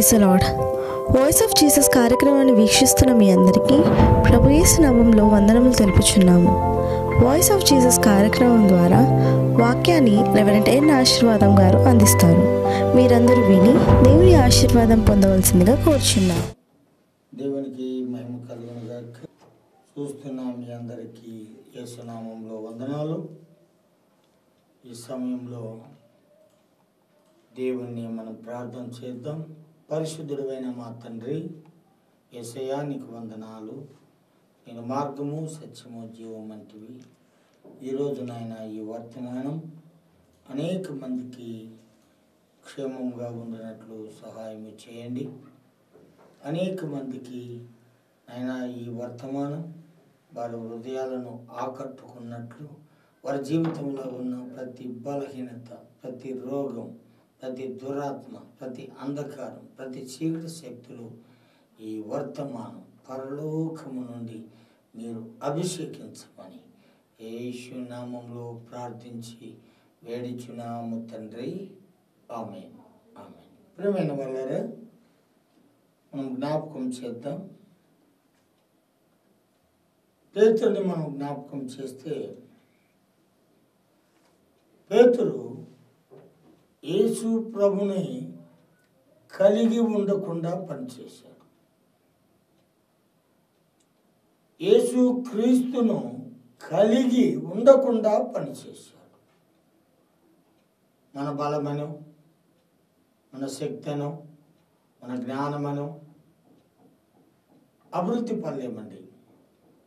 Praise lord voice of Jesus కార్యక్రమాన్ని వీక్షిస్తున్న మీ అందరికీ ప్రభు యేసు నామంలో వందనములు తెలుపుచున్నాము. వాయిస్ ఆఫ్ జీసస్ కార్యక్రమం ద్వారా వాక్యాన్ని రెవరెంట్ ఎన్ ఆశీర్వాదం గారు అందిస్తారు. మీరందరూ విని దేవుని ఆశీర్వాదం పొందవలసిందిగా కోరుచున్నాం. దేవునికి మహిమ కలుగునుగా చూస్తున్న మీ అందరికీ యేసునామంలో వందనాలు. ఈ సమయంలో దేవుణ్ణి మనం ప్రార్థన చేద్దాం. పరిశుద్ధుడైన మా తండ్రి ఎసయా నీకు వందనాలు. నేను మార్గము సత్యము జీవం వంటివి. ఈరోజు నాయన ఈ వర్తమానం అనేక మందికి క్షేమంగా ఉండినట్లు సహాయం చేయండి. అనేక మందికి ఆయన ఈ వర్తమానం వారి హృదయాలను ఆకట్టుకున్నట్లు వారి జీవితంలో ఉన్న ప్రతి బలహీనత ప్రతి రోగం ప్రతి దురాత్మ ప్రతి అంధకారం ప్రతి చీకటి శక్తులు ఈ వర్తమానం పరలోకము నుండి మీరు అభిషేకించమని యేషు నామంలో ప్రార్థించి వేడిచున్నాము తండ్రి. ఆమె ఆమె ప్రియమైన వాళ్ళారా మనం జ్ఞాపకం చేద్దాం. పేతుని మనం జ్ఞాపకం చేస్తే పేతురు యేసు ప్రభుని కలిగి ఉండకుండా పనిచేశాడు. యేసు క్రీస్తును కలిగి ఉండకుండా పనిచేశాడు. మన బలమను మన శక్తను మన జ్ఞానమను అభివృద్ధి పడలేమండి.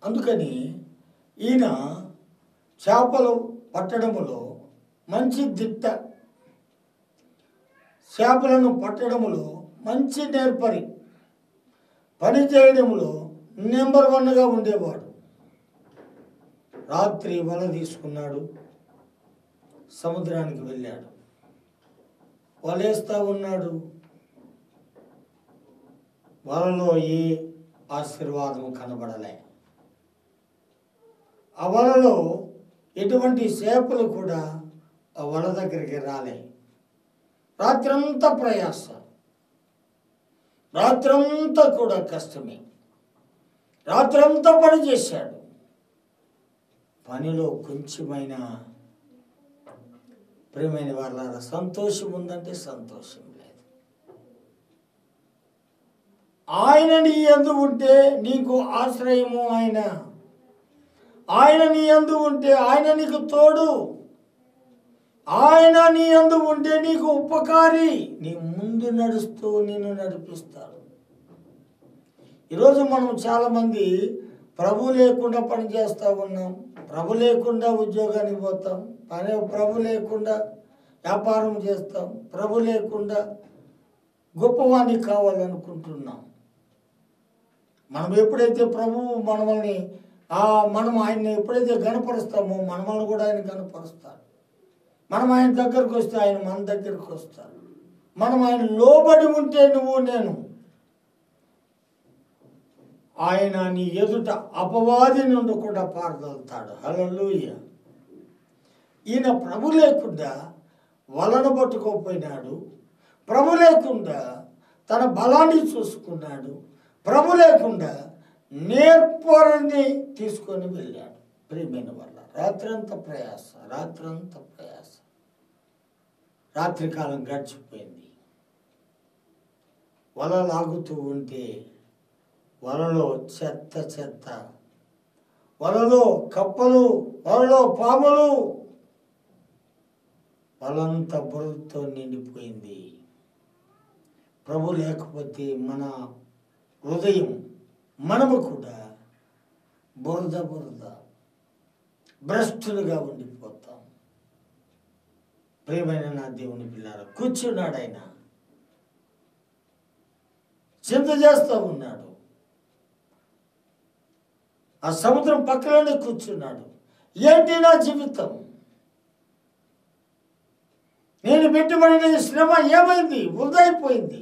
అందుకని ఈయన చేపలు పట్టడములో మంచి దిట్ట చేపలను పట్టడములో మంచి నేర్పరి. పని చేయడంలో నెంబర్ వన్గా ఉండేవాడు. రాత్రి వల తీసుకున్నాడు. సముద్రానికి వెళ్ళాడు. వలేస్తూ ఉన్నాడు. వలలో ఏ ఆశీర్వాదం కనబడలే. ఆ వలలో ఎటువంటి చేపలు కూడా ఆ వల దగ్గరికి రాలే. రాత్రంతా ప్రయాస. రాత్రంతా కూడా కష్టమే. రాత్రంతా పని చేశాడు. పనిలో కొంచెమైనా ప్రేమైన వాళ్ళ సంతోషం ఉందంటే సంతోషం లేదు. ఆయన నీ ఎందు ఉంటే నీకు ఆశ్రయము ఆయన. ఆయన నీ ఎందు ఉంటే ఆయన నీకు తోడు. ఆయన నీ అందు ఉంటే నీకు ఉపకారి. నీ ముందు నడుస్తూ నిన్ను నడిపిస్తాడు. ఈరోజు మనం చాలామంది ప్రభు లేకుండా పని చేస్తూ ఉన్నాం. ప్రభు లేకుండా ఉద్యోగానికి పోతాం. పని ప్రభు లేకుండా వ్యాపారం చేస్తాం. ప్రభు లేకుండా గొప్పవాణి కావాలనుకుంటున్నాం. మనం ఎప్పుడైతే ప్రభువు మనల్ని మనం ఆయన్ని ఎప్పుడైతే గనపరుస్తామో మనమల్ని కూడా ఆయన గనపరుస్తాడు మనం ఆయన దగ్గరకు వస్తే ఆయన మన దగ్గరకు వస్తారు మనం ఆయన లోబడి ఉంటే నువ్వు నేను. ఆయన నీ ఎదుట అపవాది నుండి కూడా పారదలుతాడు. హలలుయ ఈయన ప్రభు లేకుండా వలన పట్టుకోపోయినాడు. ప్రభు లేకుండా తన బలాన్ని చూసుకున్నాడు. ప్రభు లేకుండా నేర్పరని తీసుకొని వెళ్ళాడు. ప్రియమైన వల్ల రాత్రంతా ప్రయాస రాత్రంతా రాత్రికాలం గడిచిపోయింది. వల లాగుతూ ఉంటే వలలో చెత్త చెత్త వలలో కప్పలు వలలో పాములు. వలంతా బురదతో నిండిపోయింది. ప్రభు లేకపోతే మన హృదయం మనము కూడా బురద బురద భ్రష్టులుగా ఉండిపోతుంది. ప్రేమైన నా దేవుని పిల్లారా కూర్చున్నాడు ఆయన చింత చేస్తూ ఉన్నాడు. ఆ సముద్రం పక్కలోనే కూర్చున్నాడు. ఏంటి నా జీవితం? నేను పెట్టుబడిన శ్రమ ఏమైంది? వృధైపోయింది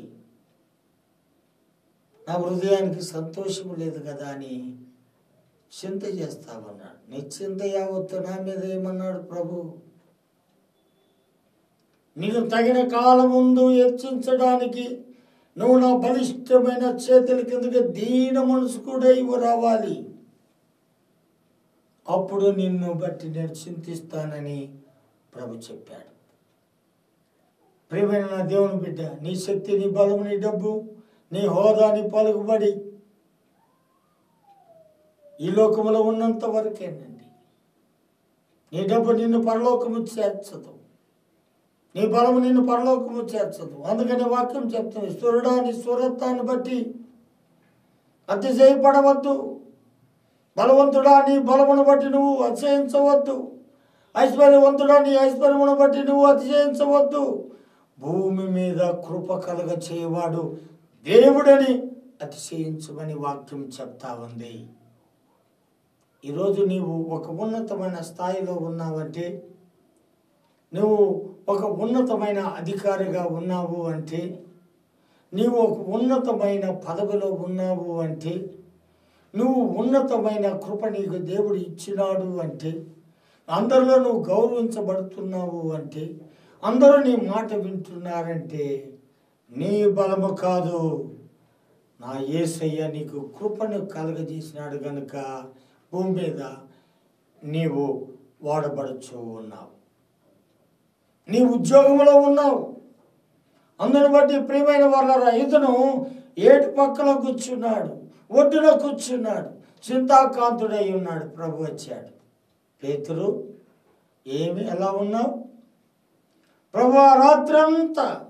నా హృదయానికి సంతోషం లేదు కదా అని చింత చేస్తామన్నాడు నీ చింత యావత్తు నా మీద ఏమన్నాడు ప్రభు? నీకు తగిన కాలం ముందు హెచ్చించడానికి నువ్వు నా బలిష్టమైన చేతుల కిందకి దీన మనసు కూడా ఇవ్వ రావాలి. అప్పుడు నిన్ను బట్టి నేను చింతిస్తానని ప్రభు చెప్పాడు. ప్రియమైన నా దేవుని బిడ్డ నీ శక్తి నీ బలము నీ డబ్బు నీ హోదా నీ పలుకుబడి ఈ లోకములో ఉన్నంత వరకేనండి. నీ డబ్బు నిన్ను పరలోకము చేర్చదు. నీ బలము నిన్ను పరలోకము చేర్చదు. అందుకని వాక్యం చెప్తుంది సురుడా నీ సురత్వాన్ని బట్టి అతిశయపడవద్దు. బలవంతుడా నీ బలమును బట్టి నువ్వు అతిశయించవద్దు. ఐశ్వర్యవంతుడా నీ ఐశ్వర్యమును బట్టి నువ్వు అతిశయించవద్దు. భూమి మీద కృప కలగ చేయవాడు దేవుడని అతిశయించమని వాక్యం చెప్తా ఉంది. ఈరోజు నీవు ఒక ఉన్నతమైన స్థాయిలో ఉన్నావంటే నువ్వు ఒక ఉన్నతమైన అధికారిగా ఉన్నావు అంటే నీవు ఒక ఉన్నతమైన పదవిలో ఉన్నావు అంటే నువ్వు ఉన్నతమైన కృప నీకు దేవుడు ఇచ్చినాడు అంటే అందరిలో నువ్వు గౌరవించబడుతున్నావు అంటే అందరూ నీ మాట వింటున్నారంటే నీ బలము కాదు. నా యేసయ్య నీకు కృపను కలగజేసినాడు గనుక భూమి మీద నీవు వాడబడుచు ఉన్నావు. నీ ఉద్యోగంలో ఉన్నావు. అందును బట్టి ప్రియమైన వాళ్ళ ఇతను ఏటు పక్కలో కూర్చున్నాడు ఒడ్డున కూర్చున్నాడు చింతాకాంతుడై ఉన్నాడు ప్రభు వచ్చాడు. పేతురు ఏమి ఎలా ఉన్నావు? ప్రభు రాత్రంతా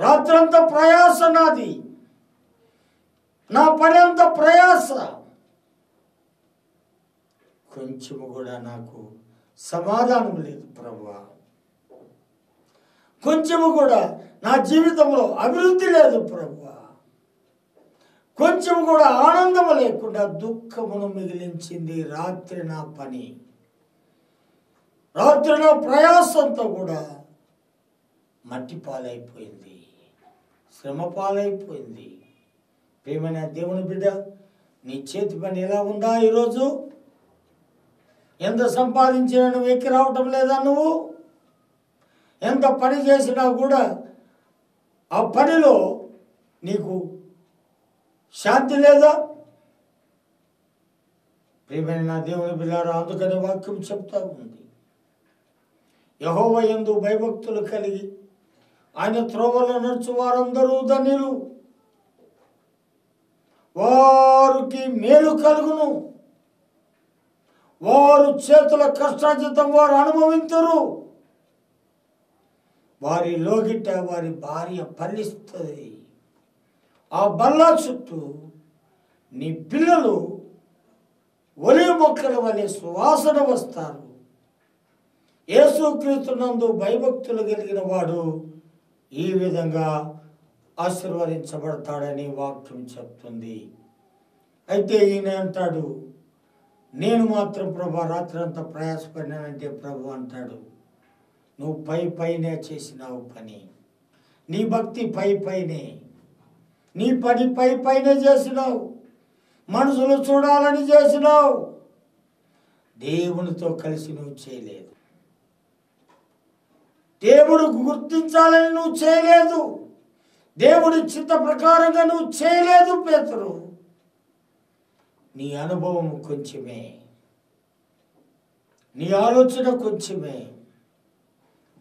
రాత్రంతా ప్రయాస నాది. నా పని అంత ప్రయాస. కొంచెము కూడా నాకు సమాధానం లేదు ప్రభువా. కొంచెము కూడా నా జీవితంలో అభివృద్ధి లేదు ప్రభా కొంచెం కూడా ఆనందము లేకుండా దుఃఖమును మిగిలించింది రాత్రి నా పని. రాత్రి నా ప్రయాసంతో కూడా మట్టి పాలైపోయింది. శ్రమ పాలైపోయింది. ప్రేమైన దేవుని బిడ్డ నీ చేతి పని ఎలా ఉందా ఈరోజు? ఎంత సంపాదించినా నువ్వు ఎక్కి రావటం లేదా నువ్వు? ఎంత పని చేసినా కూడా ఆ పనిలో నీకు శాంతి లేదా? ప్రియమైన నా దేవుని బిల్లారా అందుకని వాక్యం చెప్తా ఉంది. యహోవ ఎందు భయభక్తులు కలిగి ఆయన త్రోవలో నడుచు వారందరూ ధన్యులు. వారికి మేలు కలుగును. వారు చేతుల కష్టాజితం వారు అనుభవించరు వారి లోగిట వారి భార్య పల్లిస్తుంది ఆ బల్లా చుట్టూ నీ పిల్లలు ఒలివ మొక్కల వలె సువాసన వస్తారు. యేసుక్రీస్తునందు భయభక్తులు కలిగిన వాడు ఈ విధంగా ఆశీర్వదించబడతాడని వాక్యం చెప్తుంది. అయితే ఈయన అంటాడు నేను మాత్రం ప్రభా రాత్రి అంతా ప్రయాసపడినానంటే ప్రభు అంటాడు నువ్వు పై పైనే చేసినావు పని. నీ భక్తి పై పైనే. నీ పని పై పైనే చేసినావు. మనుషులు చూడాలని చేసినావు. దేవునితో కలిసి నువ్వు చేయలేదు. దేవుడు గుర్తించాలని నువ్వు చేయలేదు. దేవుడి చిత్త ప్రకారంగా నువ్వు చేయలేదు పేతురు. నీ అనుభవం కొంచెమే. నీ ఆలోచన కొంచెమే.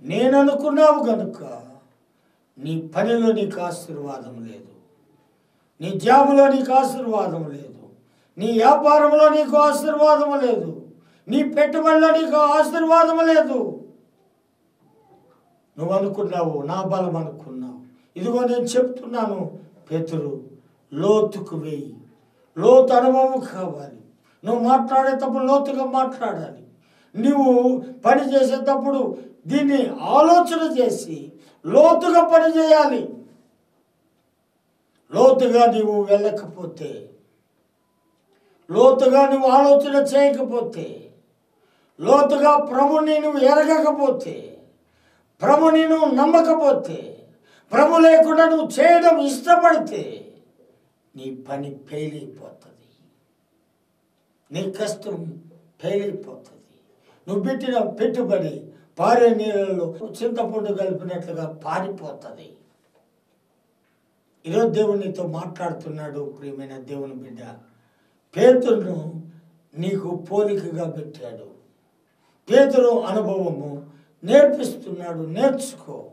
నేను అనుకున్నావు గనుక నీ పనిలో నీకు ఆశీర్వాదం లేదు. నీ జాబులో నీకు ఆశీర్వాదం లేదు. నీ వ్యాపారంలో నీకు ఆశీర్వాదం లేదు. నీ పెట్టుబడిలో నీకు ఆశీర్వాదం లేదు. నువ్వు అనుకున్నావు నా బలం అనుకున్నావు ఇదిగో నేను చెప్తున్నాను పేతురు లోతుకు వెయ్యి లోతు అనుభవం కావాలి. నువ్వు మాట్లాడేటప్పుడు లోతుగా మాట్లాడాలి. నువ్వు పని చేసేటప్పుడు దీన్ని ఆలోచన చేసి లోతుగా పని చేయాలి. లోతుగా నీవు వెళ్ళకపోతే లోతుగా నువ్వు ఆలోచన చేయకపోతే లోతుగా ప్రభుని నువ్వు ఎరగకపోతే ప్రభుని నువ్వు నమ్మకపోతే ప్రభు లేకుండా నువ్వు చేయడం ఇష్టపడితే నీ పని ఫెయిల్ అయిపోతుంది నీ కష్టం ఫెయిల్ అయిపోతుంది నువ్వు పెట్టిన పెట్టుబడి పారే నీళ్ళలో చింతపండు కలిపినట్లుగా పారిపోతుంది. ఈరోజు దేవునితో మాట్లాడుతున్నాడు ప్రియమైన దేవుని బిడ్డ. పేతురును నీకు పోలికగా పెట్టాడు. పేతురు అనుభవము నేర్పిస్తున్నాడు నేర్చుకో.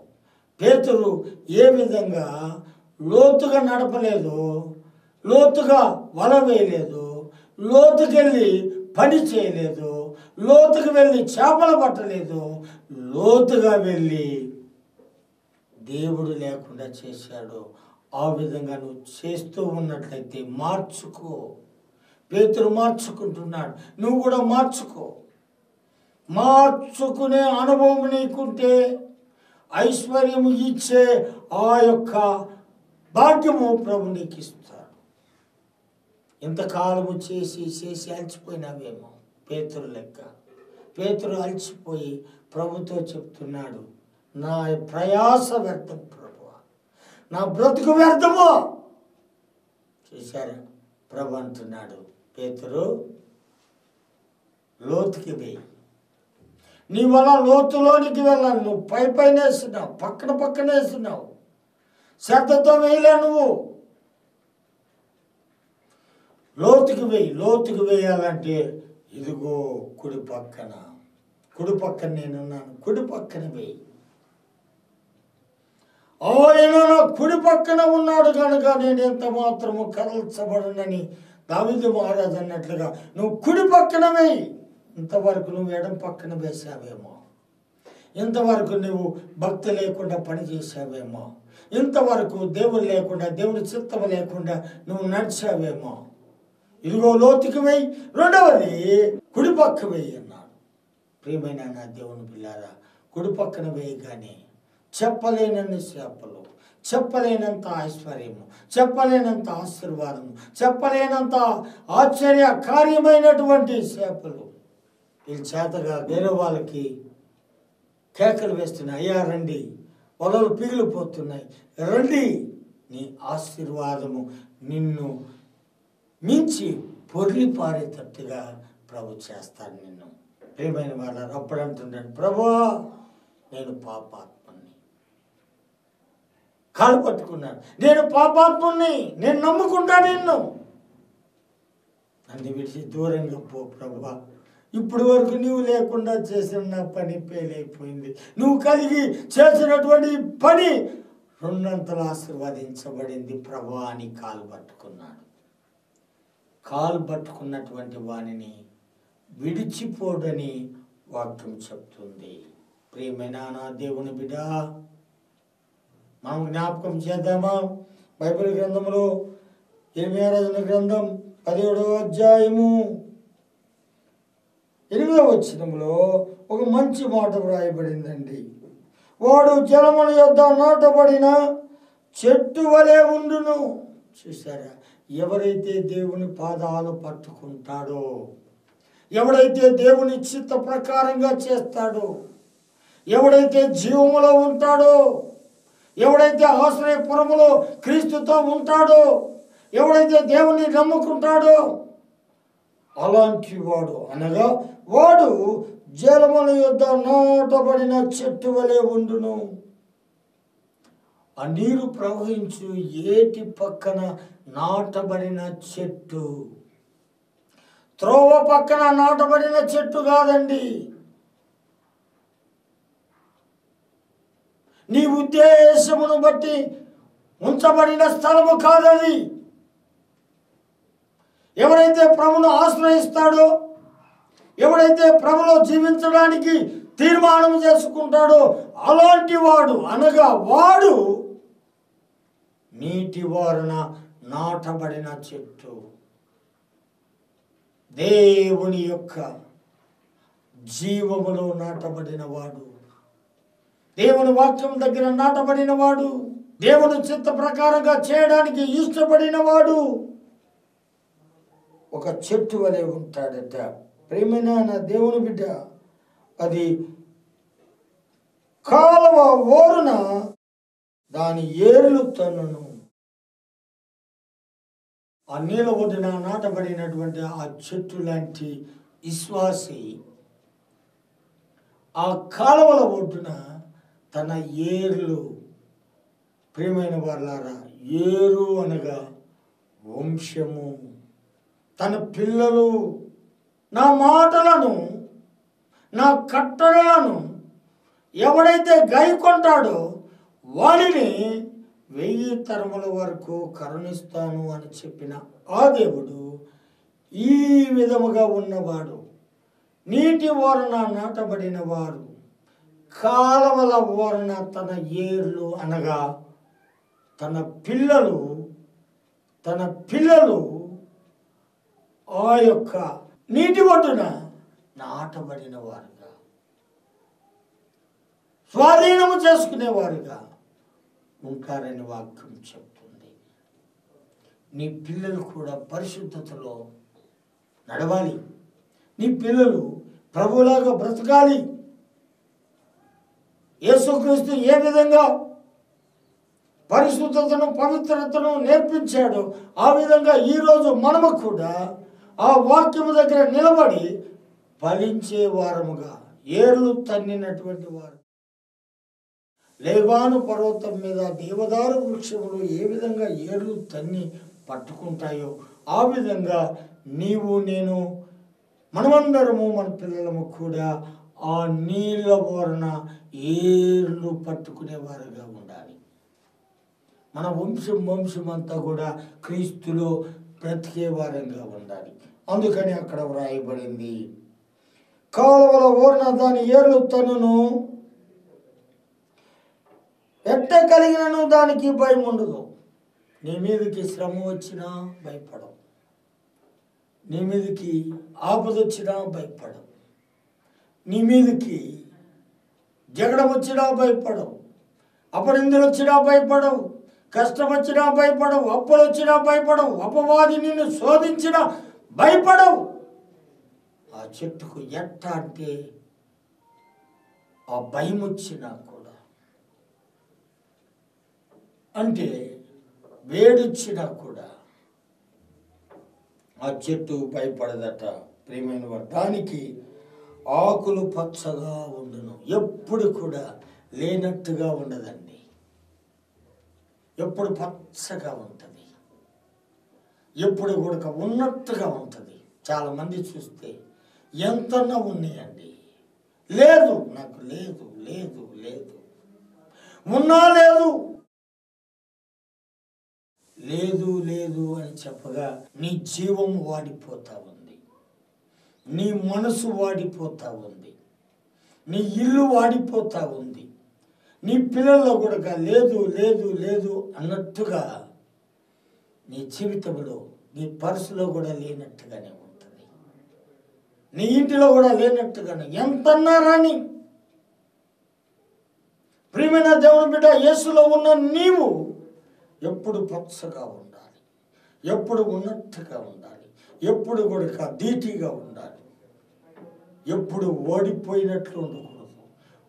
పేతురు ఏ విధంగా లోతుగా నడపలేదు లోతుగా వల వేయలేదు లోతుకెళ్ళి పని చేయలేదు లోతుకు వెళ్ళి చేపలు పట్టలేదు లోతుగా వెళ్ళి దేవుడు లేకుండా చేశాడు. ఆ విధంగా నువ్వు చేస్తూ ఉన్నట్లయితే మార్చుకో. పేతురు మార్చుకుంటున్నాడు. నువ్వు కూడా మార్చుకో. మార్చుకునే అనుభవం నీకుంటే ఐశ్వర్యము ఇచ్చే ఆ యొక్క భాగ్యము ప్రభు నీకు ఇస్తాడు ఇంతకాలము చేసి చేసి అలసిపోయినావేమో పేతురు లెక్క. పేతురు అలసిపోయి ప్రభుతో చెప్తున్నాడు నా ప్రయాస వ్యర్థం ప్రభు నా బ్రతుకు వ్యర్థము. చూశారా? ప్రభు అంటున్నాడు పేతురు లోతుకి వేయి. నీ వల్ల లోతులోనికి వెళ్ళాను నువ్వు పై పైన వేస్తున్నావు పక్కన పక్కన వేస్తున్నావు. శ్రద్ధతో వేయలే నువ్వు. లోతుకి వేయి లోతుకి వేయాలంటే ఇదిగో కుడి పక్కన. కుడి పక్కన నేనున్నాను కుడి పక్కన వేయి. ఆయన నా కుడి పక్కన ఉన్నాడు కనుక నేను ఎంత మాత్రము కదల్చబడనని దావిది మహారాజు అన్నట్లుగా నువ్వు కుడి పక్కన వేయి. ఇంతవరకు నువ్వు ఎడం పక్కన వేసావేమో ఇంతవరకు నువ్వు భక్తి లేకుండా పనిచేసావేమో ఇంతవరకు దేవుడు లేకుండా దేవుడి చిత్తం లేకుండా నువ్వు నడిచావేమో. ఇదిగో లోతుకి వెయ్యి రెండవది కుడి పక్క అన్నాడు. ప్రియమైన నా దేవుని పిల్లారా కుడి పక్కన కానీ చెప్పలేనన్ని చేపలు చెప్పలేనంత ఐశ్వర్యము చెప్పలేనంత ఆశీర్వాదము చెప్పలేనంత ఆశ్చర్య కార్యమైనటువంటి చేపలు వీళ్ళ చేతగా వేరే వాళ్ళకి కేకలు వేస్తున్నాయి. అయ్యా రండి. వలలు పిగిలిపోతున్నాయి. రండి. నీ ఆశీర్వాదము నిన్ను మించి పొర్లి పారేటట్టుగా ప్రభు చేస్తాను నిన్ను. ప్రియమైన వాళ్ళ అప్పుడు అంటున్నాడు ప్రభు నేను పాపాత్మని కాలు పట్టుకున్నాను నేను పాపాత్మని నేను నమ్ముకుంటా నిన్ను. నన్ను విడిచి దూరంగా పో ప్రభు. ఇప్పుడు వరకు నువ్వు లేకుండా చేసిన నా పని పేలైపోయింది. నువ్వు కలిగి చేసినటువంటి పని రెండంతలు ఆశీర్వదించబడింది ప్రభు అని కాలు పట్టుకున్నాడు. కాలు పట్టుకున్నటువంటి వానిని విడిచిపోడని వాక్యం చెప్తుంది. ప్రియమైన నా దేవుని బిడ మనం జ్ఞాపకం చేద్దామా? బైబిల్ గ్రంథంలో ఎనిమిదో రాజుల గ్రంథం పదిహేడవ అధ్యాయము ఎనిమిదవ వచ్చినంలో ఒక మంచి మాట వ్రాయబడిందండి. వాడు జలముల యొద్ద నాటబడిన చెట్టు వలె ఉండును. చూసారా ఎవరైతే దేవుని పాదాలు పట్టుకుంటాడో ఎవడైతే దేవుని చిత్త ప్రకారంగా చేస్తాడో ఎవడైతే జీవములో ఉంటాడో ఎవడైతే ఆశ్రయపురములో క్రీస్తుతో ఉంటాడో ఎవడైతే దేవుని నమ్ముకుంటాడో అలాంటి వాడు అనగా వాడు జలముల యొద్ద నాటబడిన చెట్టు వలె ఉండును. ఆ నీరు ప్రవహించు ఏటి పక్కన నాటబడిన చెట్టు? త్రోవ పక్కన నాటబడిన చెట్టు కాదండి. నీ ఉద్దేశమును బట్టి ఉంచబడిన స్థలము కాదది. ఎవరైతే ప్రభును ఆశ్రయిస్తాడో ఎవడైతే ప్రభులో జీవించడానికి తీర్మానం చేసుకుంటాడో అలాంటి వాడు అనగా వాడు నీటి వారున నాటబడిన చెట్టు. దేవుని యొక్క జీవములో నాటబడిన వాడు. దేవుని వాక్యం దగ్గర నాటబడిన వాడు. దేవుని చిత్త ప్రకారంగా చేయడానికి ఇష్టపడిన వాడు. ఒక చెట్టు వలె ఉంటాడట. ప్రేమైన నా దేవుని బిడ్డ అది కాలువ ఓరున దాని ఏర్లు తన్నును. ఆ నీళ్ళ ఒడ్డున నాటబడినటువంటి ఆ చెట్టు లాంటి విశ్వాసి ఆ కాలువల ఒడ్డున తన ఏర్లు. ప్రియమైన వాళ్ళారా ఏరు అనగా వంశము. తన పిల్లలు నా మాటలను నా కట్టడలను ఎవడైతే గైకొంటాడో వాడిని వెయ్యి తరముల వరకు కరుణిస్తాను అని చెప్పిన ఆ దేవుడు ఈ విధముగా ఉన్నవాడు నీటి ఓరణ నాటబడిన వారు కాలవల ఓరణ తన ఏర్లు అనగా తన పిల్లలు తన పిల్లలు ఆ యొక్క నీటి ఒడ్డున నాటబడిన వారుగా స్వాధీనము చేసుకునేవారుగా. ఉంటారని వాక్యం చెప్తుంది. నీ పిల్లలు కూడా పరిశుద్ధతలో నడవాలి. నీ పిల్లలు ప్రభులాగా బ్రతకాలి. యేసుక్రీస్తు ఏ విధంగా పరిశుద్ధతను పవిత్రతను నేర్పించాడు ఆ విధంగా ఈరోజు మనము కూడా ఆ వాక్యము దగ్గర నిలబడి ఫలించే వారముగా ఏర్లు తన్నినటువంటి వారు లేబాను పర్వతం మీద దేవదారు వృక్షములు ఏ విధంగా ఏర్లు తన్ని పట్టుకుంటాయో ఆ విధంగా నీవు నేను మనమందరము మన పిల్లలము కూడా ఆ నీళ్ళ ఓరన ఏర్లు పట్టుకునేవారుగా ఉండాలి. మన వంశం వంశం అంతా కూడా క్రీస్తులో బ్రతికేవారంగా ఉండాలి. అందుకని అక్కడ వ్రాయబడింది. కాలువల ఓరన దాని ఏర్లు తనును ఎట్ట కలిగినను దానికి భయం ఉండదు నీ మీదకి శ్రమ వచ్చినా భయపడవు. నీ మీదకి ఆపద వచ్చినా భయపడవు. నీ మీదకి జగడం వచ్చినా భయపడవు. అపనిందులు వచ్చినా భయపడవు. కష్టం వచ్చినా భయపడవు. అప్పులు వచ్చినా భయపడవు. అపవాది నిన్ను శోధించినా భయపడవు. ఆ చెట్టుకు ఎట్ట అంటే ఆ భయం వచ్చి నాకు. అంటే వేడొచ్చినా కూడా ఆ చెట్టు భయపడదట ప్రియమైన వారు దానికి ఆకులు పచ్చగా ఉండను. ఎప్పుడు కూడా లేనట్టుగా ఉండదండి. ఎప్పుడు పచ్చగా ఉంటుంది. ఎప్పుడు కూడా ఉన్నట్టుగా ఉంటుంది. చాలా మంది చూస్తే ఎంతన్నా ఉన్నాయండి. లేదు నాకు లేదు లేదు లేదు. ఉన్నా లేదు. లేదు లేదు అని చెప్పగా నీ జీవం వాడిపోతా ఉంది. నీ మనసు వాడిపోతా ఉంది. నీ ఇల్లు వాడిపోతా ఉంది. నీ పిల్లల్లో కూడా లేదు లేదు లేదు అన్నట్టుగా నీ జీవితంలో నీ పర్సులో కూడా లేనట్టుగానే ఉంటుంది. నీ ఇంటిలో కూడా లేనట్టుగానే. ఎంతన్నా రాని ప్రియమైన దేవుని బిడ్డ యేసులో ఉన్న నీవు ఎప్పుడు పచ్చగా ఉండాలి. ఎప్పుడు ఉన్నట్టుగా ఉండాలి. ఎప్పుడు కూడా ధీటిగా ఉండాలి. ఎప్పుడు ఓడిపోయినట్లు ఉండకూడదు.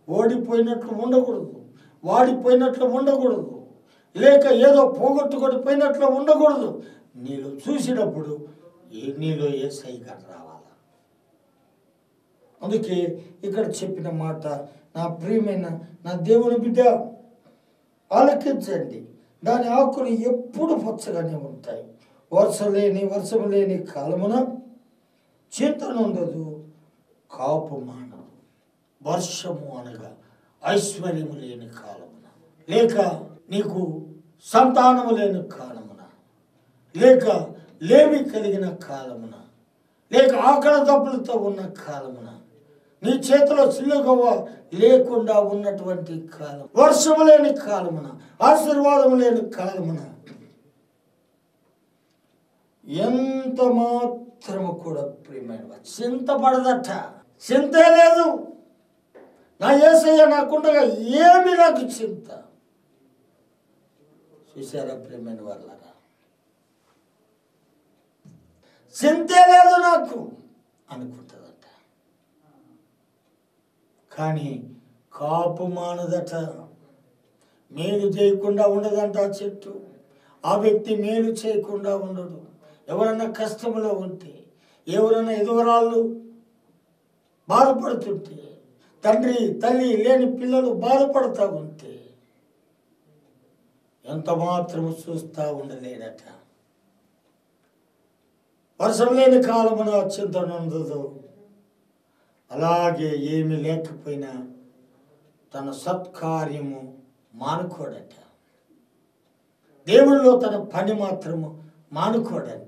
ఓడిపోయినట్లు ఉండకూడదు. వాడిపోయినట్లు ఉండకూడదు. లేక ఏదో పోగొట్టుకొని పోయినట్లు ఉండకూడదు. నీళ్ళు చూసినప్పుడు ఏ నీలో ఏ సైగా రావాలా? అందుకే ఇక్కడ చెప్పిన మాట నా ప్రియమైన నా దేవుని బిడ్డ ఆలకించండి. దాని ఆకులు ఎప్పుడు పచ్చగానే ఉంటాయి. వర్ష లేని వర్షం లేని కాలమున చింతనుండదు కాపు మానదు వర్షము అనగా ఐశ్వర్యము లేని కాలమున. లేక నీకు సంతానము లేని కాలమున. లేక లేమి కలిగిన కాలమున. లేక ఆకలి దప్పులతో ఉన్న కాలమున. నీ చేతిలో సిల్లుగవ్వ లేకుండా ఉన్నటువంటి కాలం. వర్షము లేని కాలమున ఆశీర్వాదం లేని కాలమున ఎంత మాత్రము కూడా ప్రియమైన చింతపడదట చింతే లేదు. నా ఏసయ్య నాకుండగా ఏమి నాకు చింత. చూసారా ప్రియమైన వాళ్ళరా చింతే లేదు నాకు అనుకుంటుందట కానీ కాపు మానదట. మేలు చేయకుండా ఉండదంట ఆ చెట్టు. ఆ వ్యక్తి మేలు చేయకుండా ఉండడు. ఎవరన్నా కష్టంలో ఉంటే ఎవరైనా ఎదువరాళ్ళు బాధపడుతుంటే తండ్రి తల్లి లేని పిల్లలు బాధపడతా ఉంటే ఎంత మాత్రము చూస్తూ ఉండలేడట. వర్షం లేని కాలమున చింతనందదు అలాగే ఏమి లేకపోయినా తన సత్కార్యము మానుకోడట. దేవునిలో తన పని మాత్రము మానుకోడంట.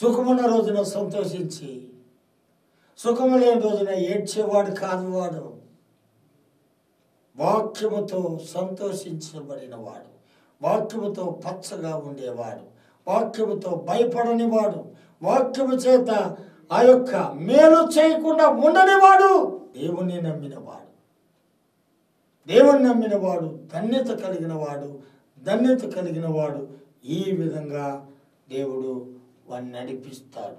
సుఖమున్న రోజున సంతోషించి సుఖము లేని రోజున ఏడ్చేవాడు కాదు వాడు వాక్యముతో సంతోషించబడిన వాడు వాక్యముతో పచ్చగా ఉండేవాడు వాక్యముతో భయపడని వాడు వాక్యము చేత ఆ యొక్క మేలు చేయకుండా ఉండనివాడు దేవుణ్ణి నమ్మినవాడు. దేవుణ్ణి నమ్మినవాడు ధన్యత కలిగిన వాడు ధన్యత కలిగిన వాడు ఈ విధంగా దేవుడు వాడిని నడిపిస్తాడు.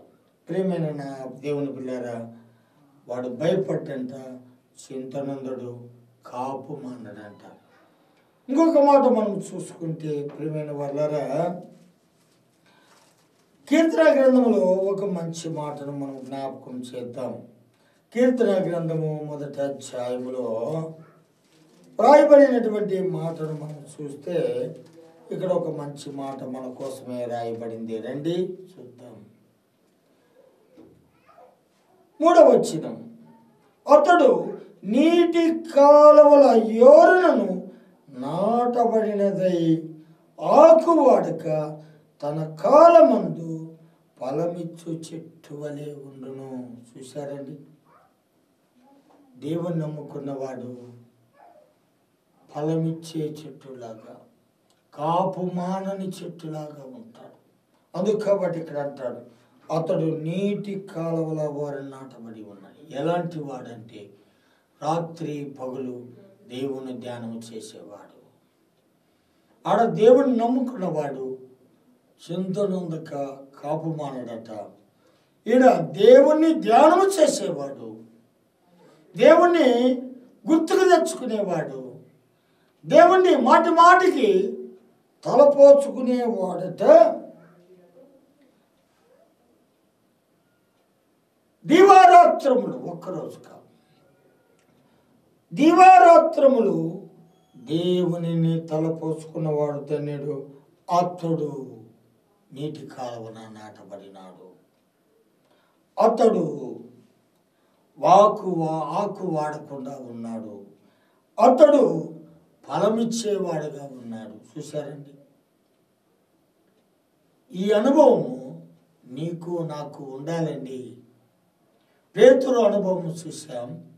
ప్రేమైన నా దేవుని పిల్లారా వాడు భయపడ్డంట చింతనందుడు కాపు మానడంట. ఇంకొక మాట మనం చూసుకుంటే ప్రియమైన వాళ్ళరా కీర్తన గ్రంథములో ఒక మంచి మాటను మనం జ్ఞాపకం చేద్దాం. కీర్తన గ్రంథము మొదట అధ్యాయములో రాయబడినటువంటి మాటను మనం చూస్తే ఇక్కడ ఒక మంచి మాట మన కోసమే రాయబడింది. రండి చూద్దాం. మూడవ వచ్చినం అతడు నీటి కాలువల యోరణను నాటబడినదై ఆకువాడక తన కాలమందు ఫలమిచ్చు చెట్టు వలె ఉండును. చూశారండి? దేవుని నమ్ముకున్నవాడు ఫలమిచ్చే చెట్టులాగా కాపు మానని చెట్టులాగా ఉంటాడు. అందుకు కాబట్టి ఇక్కడ అంటాడు అతడు నీటి కాలువల వారు నాటబడి ఉన్నాడు. ఎలాంటి వాడంటే రాత్రి పగులు దేవుని ధ్యానం చేసేవాడు. ఆడ దేవుని నమ్ముకున్నవాడు చింతనుందక కాపు మానడట ఈడ దేవుణ్ణి ధ్యానం చేసేవాడు. దేవుణ్ణి గుర్తుకు తెచ్చుకునేవాడు. దేవుణ్ణి మాటి మాటికి తలపోచుకునేవాడట. దీవారాత్రములు ఒక్కరోజు కాదు. దివారాత్రములు దేవునిని తలపోసుకున్నవాడు తనేడు అతడు. నీటి కాలువన నాటబడినాడు. అతడు వాకు వా- ఆకు వాడకుండా ఉన్నాడు. అతడు ఫలమిచ్చేవాడుగా ఉన్నాడు. చూశారండి? ఈ అనుభవము నీకు నాకు ఉండాలండి. పేతురు అనుభవం చూశాం.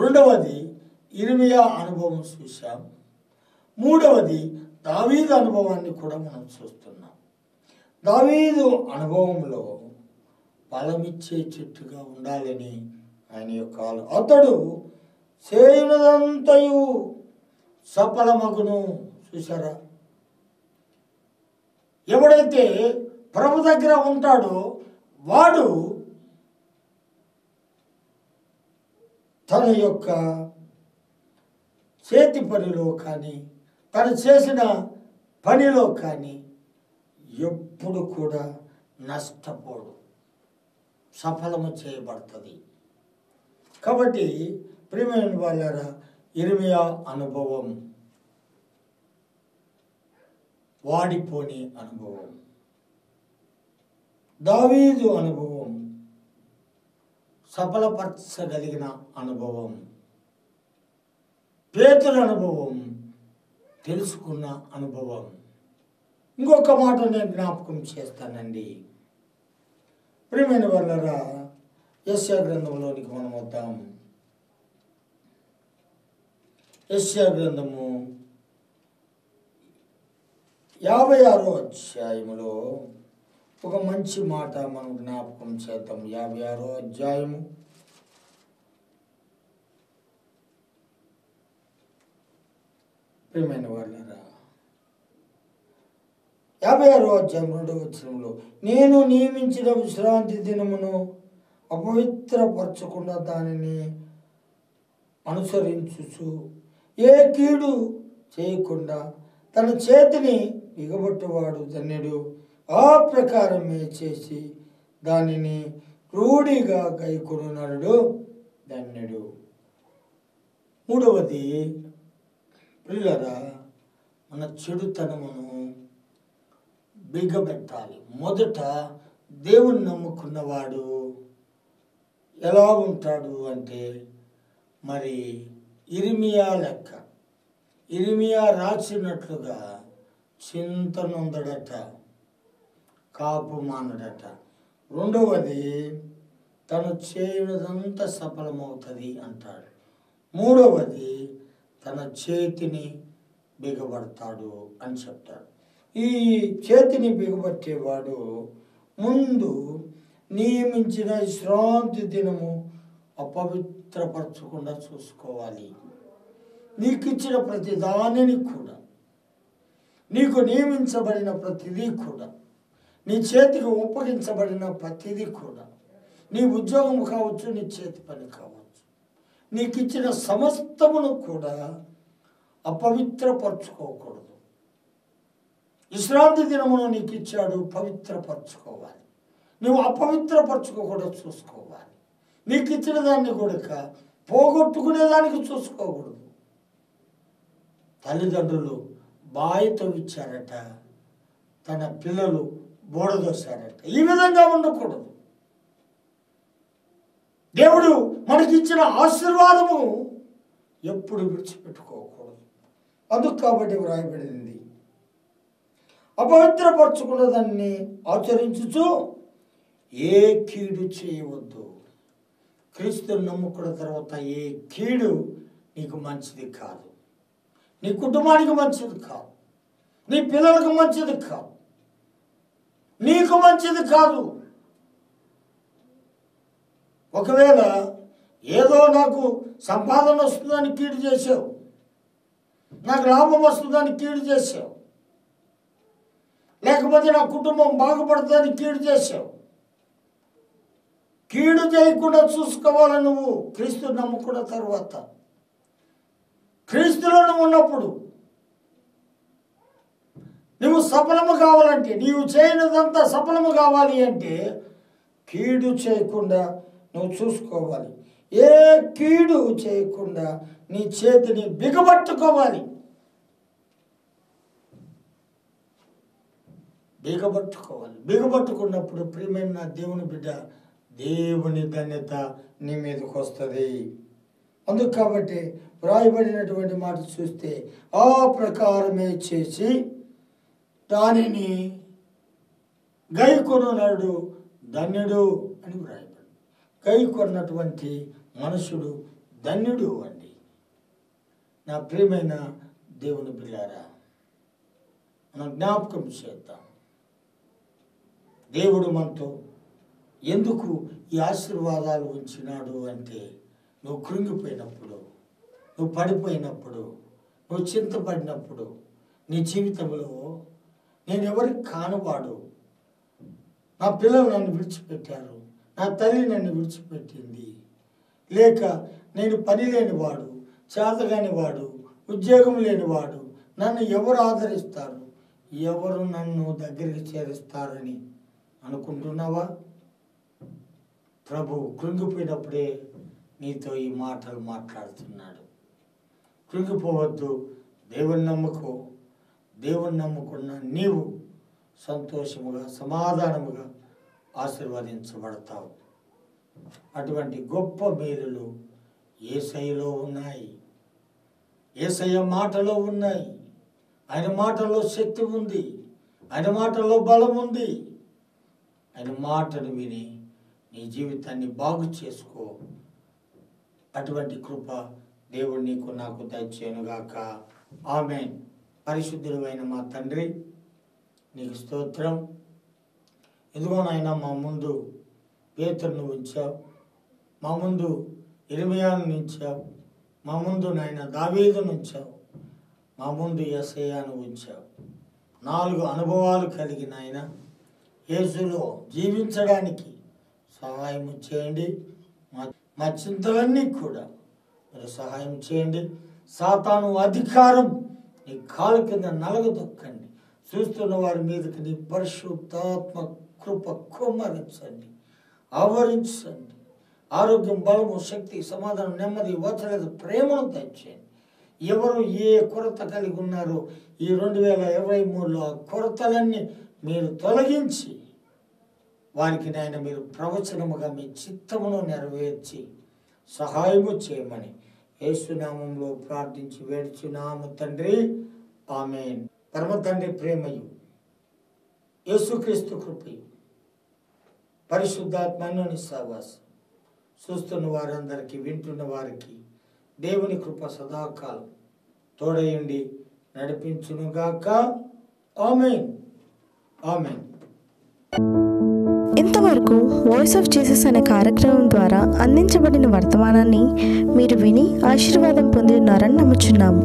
రెండవది ఇరిమియా అనుభవం చూశాం. మూడవది దావీద అనుభవాన్ని కూడా మనం చూస్తున్నాం. దావీదు అనుభవంలో బలమిచ్చే చెట్టుగా ఉండాలని ఆయన యొక్క అతడు చేయనదంతయు సఫలమగును. చూసారా ఎవడైతే ప్రభు దగ్గర ఉంటాడో వాడు తన యొక్క చేతి పనిలో కానీ తను చేసిన పనిలో కానీ ఎప్పుడు కూడా నష్టపోడు. సఫలము చేయబడుతుంది. కాబట్టి ప్రియమైన వాళ్ళరా ఇరిమియా అనుభవం వాడిపోని అనుభవం. దావీదు అనుభవం సఫలపరచగలిగిన అనుభవం. పేతుల అనుభవం తెలుసుకున్న అనుభవం. ఇంకొక మాట నేను జ్ఞాపకం చేస్తానండి. ప్రియమైన వాళ్ళరా యశ్యా గ్రంథంలోనికి మనం వద్దాం. యశ్యా గ్రంథము యాభై ఆరో అధ్యాయములో ఒక మంచి మాట మనం జ్ఞాపకం చేద్దాం. యాభై ఆరో అధ్యాయము. ప్రియమైన వాళ్ళ యాభై ఆరో అధ్యాయం రెండవ వచనంలో నేను నియమించిన విశ్రాంతి దినమును అపవిత్రపరచకుండా దానిని అనుసరించుచు. ఏ కీడు చేయకుండా తన చేతిని బిగబట్టువాడు ధన్యుడు. ఆ ప్రకారమే చేసి దానిని రూఢిగా గైకొను ధన్యుడు. మూడవది ప్రియులరా మన చెడుతనమును బిగబెట్టాలి. మొదట దేవుని నమ్ముకున్నవాడు ఎలా ఉంటాడు అంటే మరి ఇరిమియా లెక్క. ఇరిమియా రాసినట్లుగా చింతనుందడట కాపు మానడట. రెండవది తను చేయనిదంతా సఫలమవుతుంది అంటాడు. మూడవది తన చేతిని బిగబడతాడు అని చెప్తాడు. ఈ చేతిని బిగుపట్టేవాడు. ముందు నియమించిన విశ్రాంతి దినము అపవిత్రపరచకుండా చూసుకోవాలి. నీకు ఇచ్చిన ప్రతి దానిని కూడా. నీకు నియమించబడిన ప్రతిదీ కూడా. నీ చేతికి ఒప్పగించబడిన ప్రతిదీ కూడా. నీ ఉద్యోగం కావచ్చు నీ చేతి పని కావచ్చు. నీకు ఇచ్చిన సమస్తమును కూడా అపవిత్రపరచుకోకూడదు. విశ్రాంతి దినమును నీకు ఇచ్చాడు పవిత్రపరచుకోవాలి. నువ్వు అపవిత్రపరచుకోకుండా చూసుకోవాలి. నీకు ఇచ్చిన దాన్ని కూడా పోగొట్టుకునేదానికి చూసుకోకూడదు. తల్లిదండ్రులు బాయితో ఇచ్చారట తన పిల్లలు బోడదోశారట ఈ విధంగా ఉండకూడదు. దేవుడు మనకిచ్చిన ఆశీర్వాదము ఎప్పుడు విడిచిపెట్టుకోకూడదు. అందుకు కాబట్టి వ్రాయబడింది అపవిత్రపరచుకున్నదాన్ని ఆచరించుచు ఏ కీడు చేయవద్దు. క్రీస్తుని నమ్ముకున్న తర్వాత ఏ కీడు నీకు మంచిది కాదు. నీ కుటుంబానికి మంచిది కాదు. నీ పిల్లలకు మంచిది కాదు. నీకు మంచిది కాదు. ఒకవేళ ఏదో నాకు సంపాదన వస్తుందని కీడు చేసావు నాకు లాభం వస్తుందని కీడు చేసావు లేకపోతే నా కుటుంబం బాగుపడుతుందని కీడు చేసావు కీడు చేయకుండా చూసుకోవాలి నువ్వు క్రీస్తు నమ్ముకున్న తర్వాత క్రీస్తులో ఉన్నప్పుడు నువ్వు సఫలము కావాలంటే నీవు చేయనిదంతా సఫలము కావాలి అంటే కీడు చేయకుండా నువ్వు చూసుకోవాలి. ఏ కీడు చేయకుండా నీ చేతిని బిగబట్టుకోవాలి. బిగబట్టుకోవాలి. బిగబట్టుకున్నప్పుడు ప్రియమైన నా దేవుని బిడ్డ దేవుని ధన్యత నీ మీదకి వస్తుంది. అందుకు కాబట్టి వ్రాయబడినటువంటి మాట చూస్తే ఆ ప్రకారమే చేసి దానిని గై కొనున్నాడు ధన్యుడు అని వ్రాయబడి గైకొన్నటువంటి మనుషుడు ధన్యుడు అండి. నా ప్రియమైన దేవుని బిళ్ళారా మనం జ్ఞాపకం చేద్దాం. దేవుడు మనతో ఎందుకు ఈ ఆశీర్వాదాలు ఉంచినాడు అంటే నువ్వు కృంగిపోయినప్పుడు నువ్వు పడిపోయినప్పుడు నువ్వు చింతపడినప్పుడు నీ జీవితంలో నేను ఎవరికి కానువాడు? నా పిల్లలు నన్ను విడిచిపెట్టారు నా తల్లి నన్ను విడిచిపెట్టింది. లేక నేను పని లేనివాడు చేతగాని వాడు ఉద్యోగం లేనివాడు నన్ను ఎవరు ఆదరిస్తారు? ఎవరు నన్ను దగ్గరికి చేరుస్తారని అనుకుంటున్నావా? ప్రభు కృంగిపోయినప్పుడే నీతో ఈ మాటలు మాట్లాడుతున్నాడు. కృంగిపోవద్దు. దేవుని నమ్ముకో. దేవుని నమ్ముకున్న నీవు సంతోషముగా సమాధానముగా ఆశీర్వదించబడతావు. అటువంటి గొప్ప మేలులు ఏసైలో ఉన్నాయి. ఏసయ్య మాటలో ఉన్నాయి. ఆయన మాటలో శక్తి ఉంది. ఆయన మాటలో బలం ఉంది. ఆయన మాటను విని నీ జీవితాన్ని బాగు చేసుకో. అటువంటి కృప దేవుడు నీకు నాకు దయచేయనుగాక. ఆమె పరిశుద్ధుడమైన మా తండ్రి నీకు స్తోత్రం. ఇదిగో నాయన మా ముందు పేతురును ఉంచావు. మా ముందు ఇరిమయాను ఉంచావు మా ముందు నాయన దావీదును ఉంచావు. మా ముందు ఎసయాను ఉంచావు. నాలుగు అనుభవాలు కలిగిన ఆయన యేసులో జీవించడానికి సహాయం చేయండి. మా మా చింతలన్నీ కూడా మీరు సహాయం చేయండి. సాతాను అధికారం నీ కాలు కింద నలగదొక్కండి. చూస్తున్న వారి మీదకి నీ పరిశుద్ధాత్మ కృప కుమ్మరించండి. ఆవరించండి. ఆరోగ్యం బలము శక్తి సమాధానం నెమ్మది వచ్చలేదు ప్రేమను తెచ్చేయండి ఎవరు ఏ కొరత కలిగి ఉన్నారో ఈ రెండు వేల ఇరవై మూడులో ఆ కొరతలన్నీ మీరు తొలగించి వారికి నాయన మీరు ప్రవచనముగా మీ చిత్తమును నెరవేర్చి సహాయము చేయమని యేసునామంలో ప్రార్థించి వేడుచున్నాము తండ్రి. ఆమె పరమ తండ్రి ప్రేమయు యేసుక్రీస్తు కృపయు పరిశుద్ధాత్మను సహవాసం చూస్తున్న వారందరికీ వింటున్న వారికి దేవుని కృప సదాకాలం తోడయండి నడిపించునుగాక. ఆమెన్. ఇంతవరకు వాయిస్ ఆఫ్ జీసస్ అనే కార్యక్రమం ద్వారా అందించబడిన వర్తమానాన్ని మీరు విని ఆశీర్వాదం పొంది ఉన్నారని నమ్ముచున్నాము.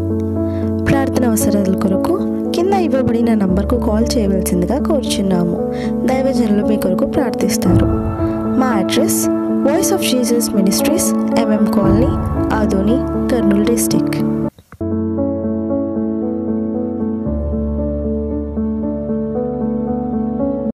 ప్రార్థన అవసరాల కొరకు కింద ఇవ్వబడిన నంబర్కు కాల్ చేయవలసిందిగా కోరుచున్నాము. దైవజనులు మీ కొరకు ప్రార్థిస్తారు. మా address voice of Jesus ministries MM colony Adoni Kurnool district.